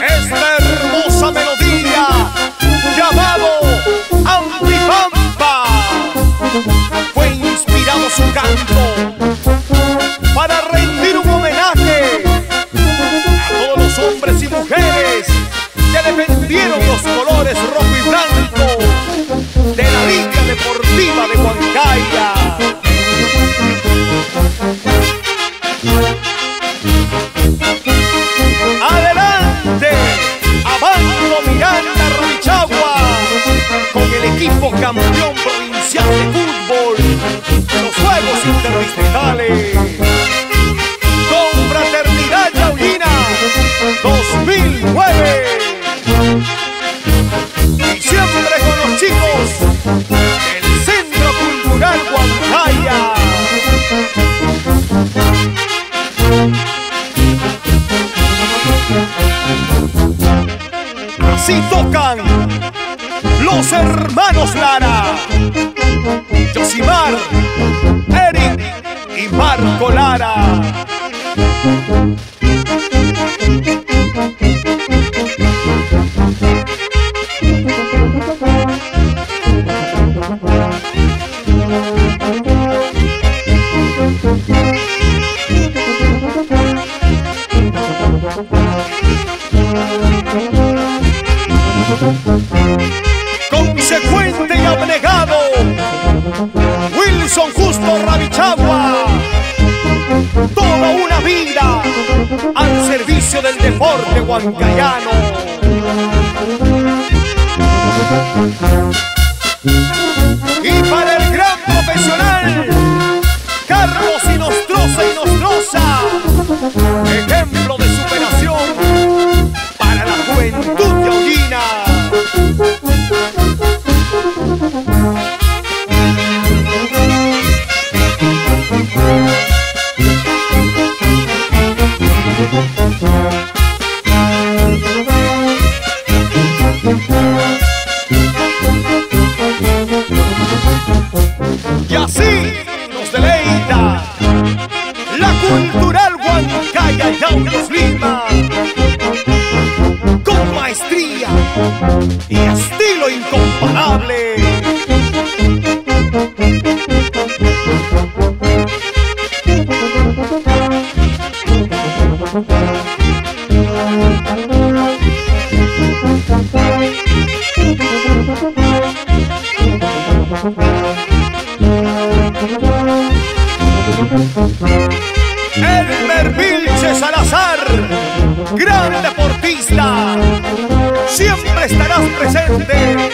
Esta hermosa melodía llamado Anti Pampa fue inspirado su canto para rendir un homenaje a todos los hombres y mujeres que defendieron los colores rojos. Así tocan los hermanos Lara, Josimar, Eric y Marco Lara. Consecuente y abnegado, Wilson Justo Rabichagua. Toda una vida al servicio del deporte huancayano. Y para el gran profesional, Carlos Inostroza Inostroza, ejemplo de superación para la juventud yaulina. Cultural Huancaya y Audios Lima. Con maestría y estilo incomparable. Elmer Vilche Salazar, gran deportista. Siempre estarás presente